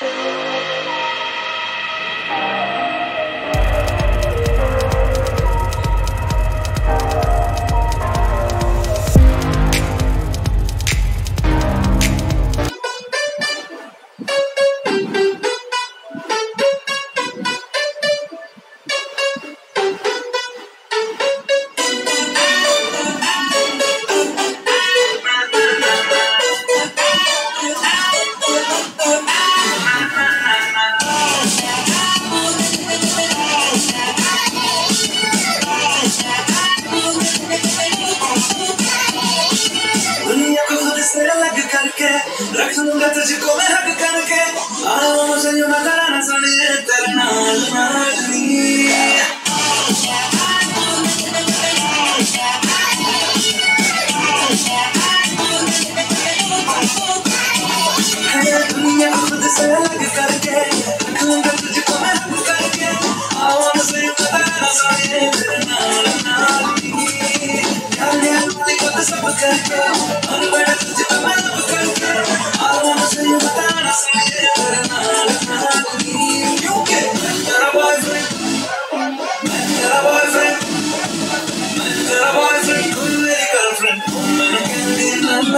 Bye. रखूं गत को मैं हक करके आओ संयम कराना सने तेरा नाल नाल करके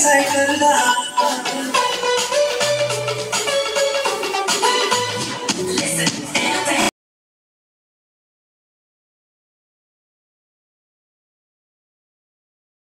cycle love.